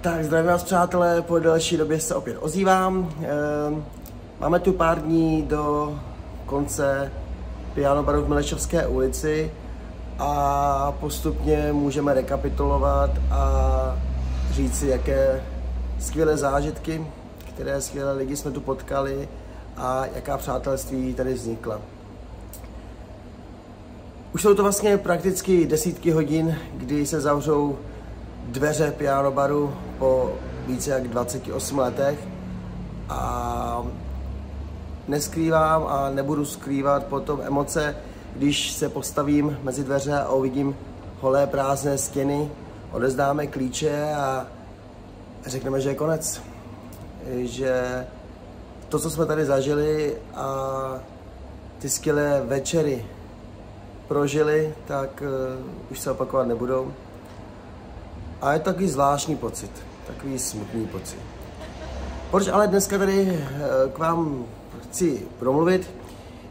Tak zdravím vás přátelé, po delší době se opět ozývám. Ehm, Máme tu pár dní do konce Piano baru v Milešovské ulici a postupně můžeme rekapitulovat a říct si, jaké skvělé zážitky, které skvělé lidi jsme tu potkali a jaká přátelství tady vznikla. Už jsou to vlastně prakticky desítky hodin, kdy se zavřou dveře piano baru po více jak 28 letech a neskrývám a nebudu skrývat potom emoce, když se postavím mezi dveře a uvidím holé prázdné stěny, odezdáme klíče a řekneme, že je konec. Že to, co jsme tady zažili a ty skvělé večery prožili, tak uh, už se opakovat nebudou. A je takový zvláštní pocit, takový smutný pocit. Proč ale dneska tady uh, k vám chci promluvit,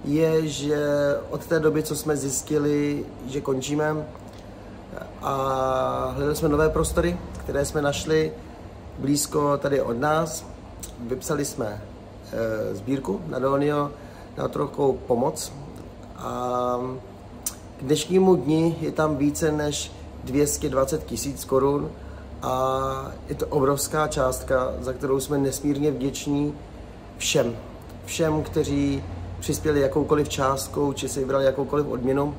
je, že od té doby, co jsme zjistili, že končíme a hledali jsme nové prostory, které jsme našli blízko tady od nás, vypsali jsme e, sbírku na Dolnio na trochu pomoc a k dnešnímu dni je tam více než 220 tisíc korun a je to obrovská částka, za kterou jsme nesmírně vděční všem, všem, kteří přispěli jakoukoliv částkou, či si vybrali jakoukoliv odměnu.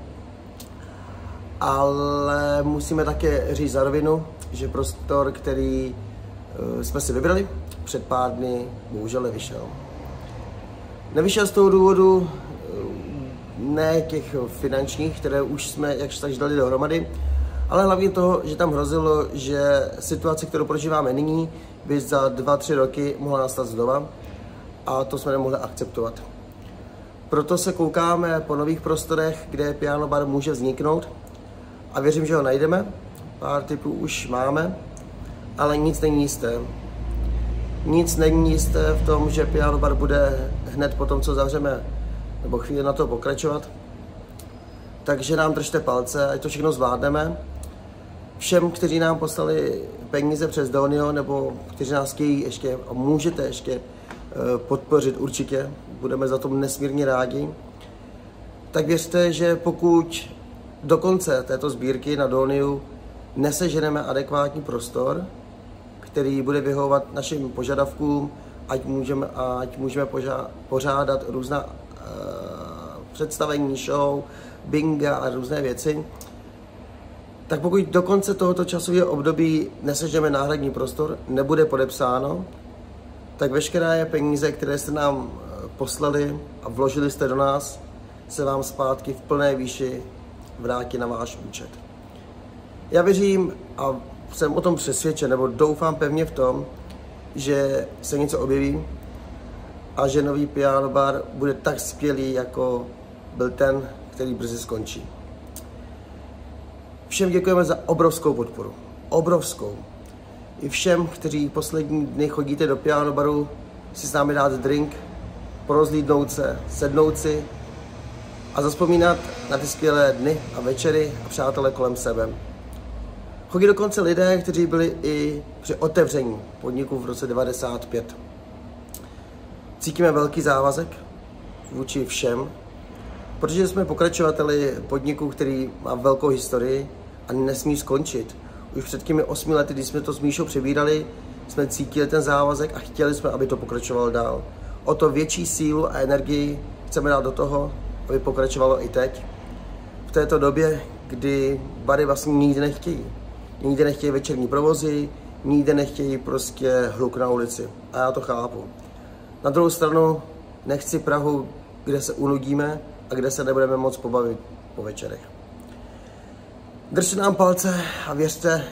Ale musíme také říct za rovinu, že prostor, který eh, jsme si vybrali, před pár dny bohužel nevyšel. Nevyšel z toho důvodu eh, ne těch finančních, které už jsme jakž tak dali dohromady, ale hlavně toho, že tam hrozilo, že situace, kterou prožíváme nyní, by za dva, tři roky mohla nastat znova a to jsme nemohli akceptovat. Proto se koukáme po nových prostorech, kde piano bar může vzniknout a věřím, že ho najdeme. Pár typů už máme, ale nic není jisté. Nic není jisté v tom, že piano bar bude hned po tom, co zavřeme, nebo chvíli na to pokračovat. Takže nám držte palce, ať to všechno zvládneme. Všem, kteří nám poslali peníze přes Donio, nebo kteří nás chtějí ještě a můžete ještě Eh, podpořit určitě, budeme za to nesmírně rádi. Tak věřte, že pokud do konce této sbírky na Doniu neseženeme adekvátní prostor, který bude vyhovovat našim požadavkům, ať můžeme, ať můžeme pořádat různá uh, představení, show, binga a různé věci, tak pokud do konce tohoto časového období nesežeme náhradní prostor, nebude podepsáno, tak veškeré peníze, které jste nám eh, poslali a vložili jste do nás, se vám zpátky v plné výši vrátí na váš účet. Já věřím a jsem o tom přesvědčen, nebo doufám pevně v tom, že se něco objeví a že nový piano bar bude tak skvělý, jako byl ten, který brzy skončí. Všem děkujeme za obrovskou podporu. Obrovskou i všem, kteří poslední dny chodíte do piano baru, si s námi dát drink, porozlídnout se, sednout si a zaspomínat na ty skvělé dny a večery a přátelé kolem sebe. Chodí dokonce lidé, kteří byli i při otevření podniku v roce 95. Cítíme velký závazek vůči všem, protože jsme pokračovateli podniku, který má velkou historii a nesmí skončit už před těmi osmi lety, když jsme to s Míšou přebírali, jsme cítili ten závazek a chtěli jsme, aby to pokračovalo dál. O to větší sílu a energii chceme dát do toho, aby pokračovalo i teď. V této době, kdy bary vlastně nikdy nechtějí. Nikdy nechtějí večerní provozy, nikdy nechtějí prostě hluk na ulici. A já to chápu. Na druhou stranu nechci Prahu, kde se unudíme a kde se nebudeme moc pobavit po večerech. Držte nám palce a věřte,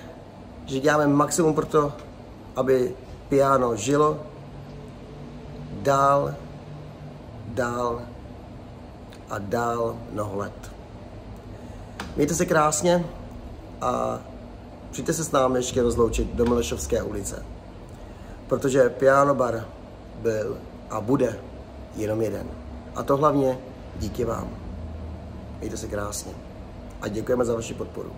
že děláme maximum pro to, aby piano žilo dál, dál a dál mnoho let. Mějte se krásně a přijďte se s námi ještě rozloučit do Milešovské ulice. Protože piano bar byl a bude jenom jeden. A to hlavně díky vám. Mějte se krásně a děkujeme za vaši podporu.